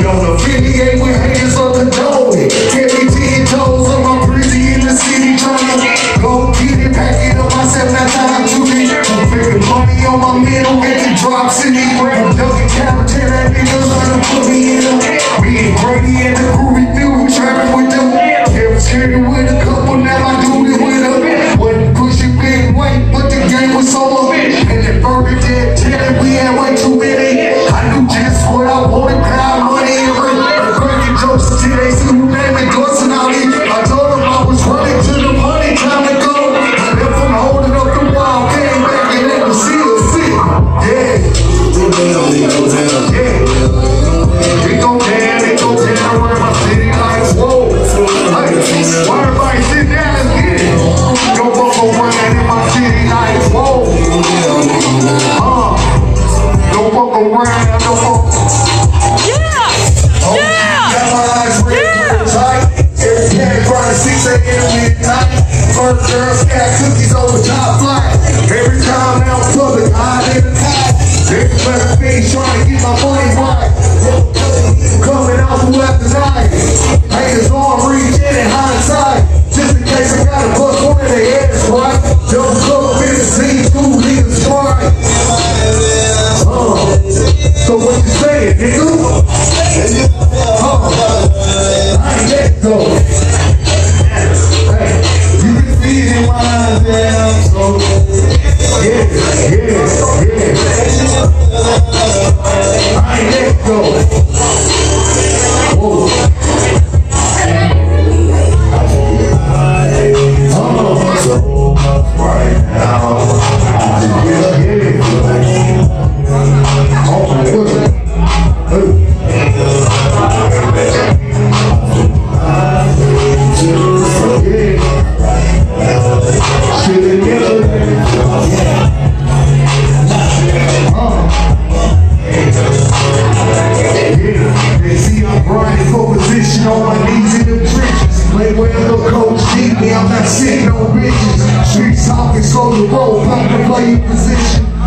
don't affiliate with haters shit, no bitches. Street talking, slow the roll, pop the play position.